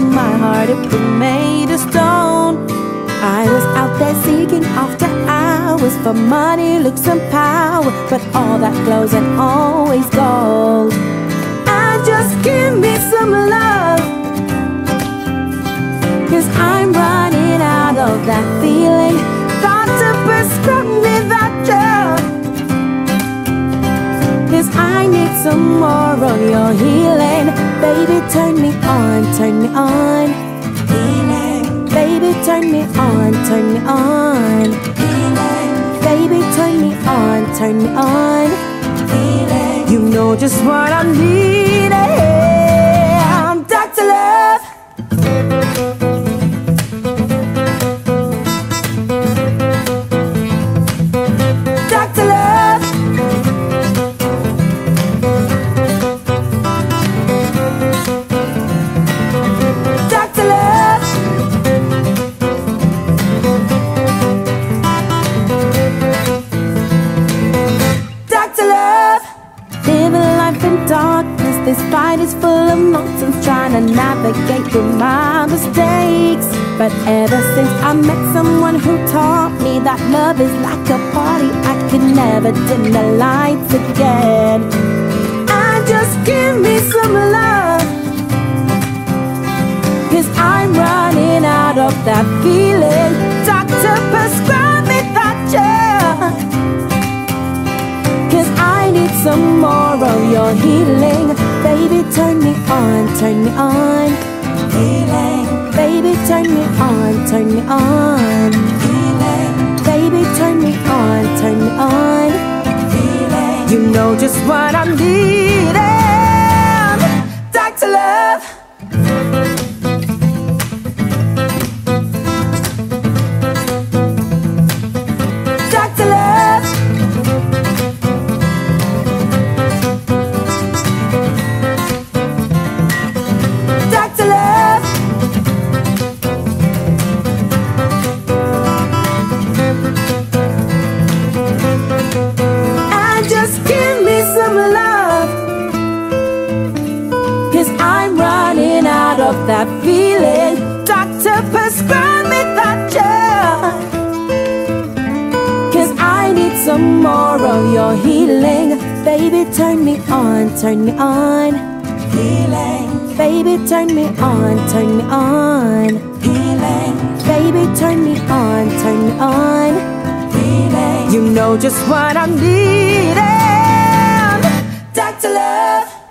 heart it put made of stone. I was out there seeking after hours for money, looks, and power, but all that glows and always gold. And just give me some love, cause I'm running out of that feeling. Doctor, prescribe me that drug. Cause I need some more of your healing. Baby, turn me on, turn me on. Baby, turn me on, turn me on. Baby, turn me on, turn me on. You know just what I'm needing. This fight is full of nonsense. Trying to navigate through my mistakes. But ever since I met someone who taught me that love is like a party, I could never dim the lights again. And just give me some love. Cause I'm running out of that feeling. Doctor, prescribe me that drug. Cause I need some more of your healing. Baby, turn me on, turn me on. Healing. Baby, turn me on, turn me on. Baby, turn me on, turn me on. You know just what I'm needing. That feeling. Doctor, prescribe me that drug. Cause I need some more of your healing. Baby, turn me on, turn me on. Healing. Baby, turn me on, turn me on. Healing. Baby, turn me on, turn me on. Healing. You know just what I'm needing. Dr. Love.